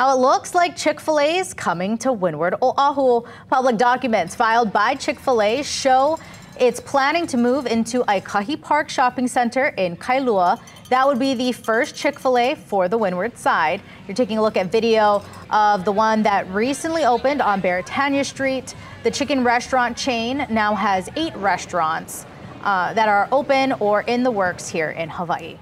Now it looks like Chick-fil-A is coming to Windward Oahu. Public documents filed by Chick-fil-A show it's planning to move into Aikahi Park Shopping Center in Kailua. That would be the first Chick-fil-A for the Windward side. You're taking a look at video of the one that recently opened on Beretania Street. The chicken restaurant chain now has eight restaurants uh, that are open or in the works here in Hawaii.